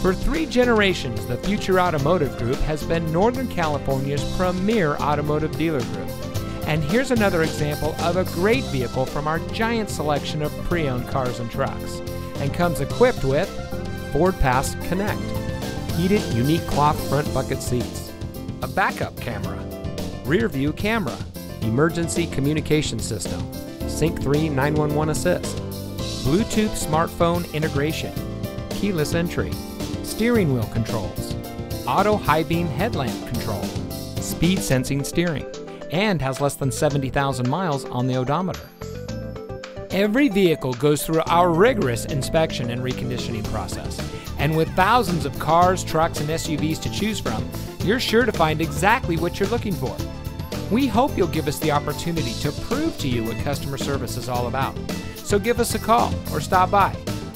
For three generations, the Future Automotive Group has been Northern California's premier automotive dealer group. And here's another example of a great vehicle from our giant selection of pre owned cars and trucks. And comes equipped with Ford Pass Connect, heated unique cloth front bucket seats, a backup camera, rear view camera, emergency communication system, Sync 3 911 assist, Bluetooth smartphone integration, keyless entry, steering wheel controls, auto high beam headlamp control, speed sensing steering, and has less than 70,000 miles on the odometer. Every vehicle goes through our rigorous inspection and reconditioning process. And with thousands of cars, trucks, and SUVs to choose from, you're sure to find exactly what you're looking for. We hope you'll give us the opportunity to prove to you what customer service is all about. So give us a call or stop by.